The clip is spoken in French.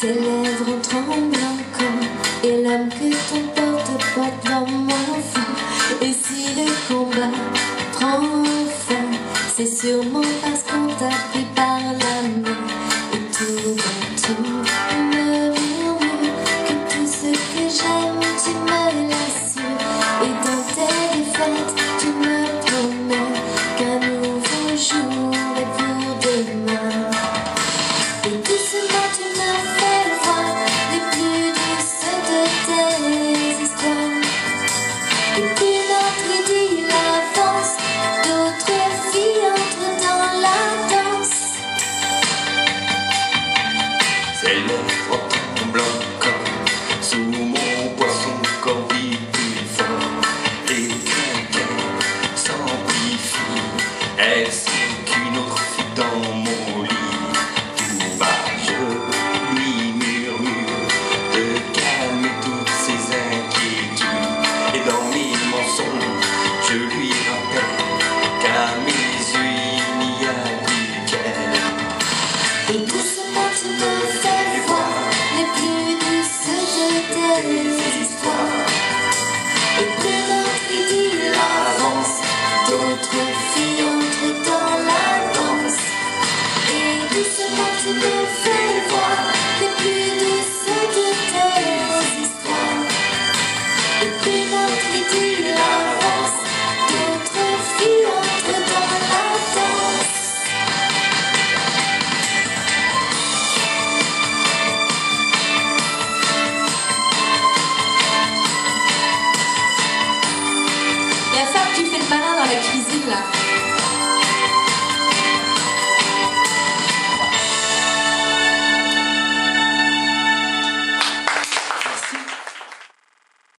Tes lèvres tremblent encore Et l'âme que t'emporte pas dans mon enfin Et si le combat prend fin C'est sûrement parce qu'on t'a pris par la main. Et tout va tout dans mon lit. Tout bas, je lui murmure de calmer toutes ses inquiétudes. Et dans mes mensonges, je lui rappelle qu'à mes yeux, il n'y a plus qu'elle. Et doucement tu me fais voir Les plus douces de tes histoires Et plus notre idylle avance D'autres filles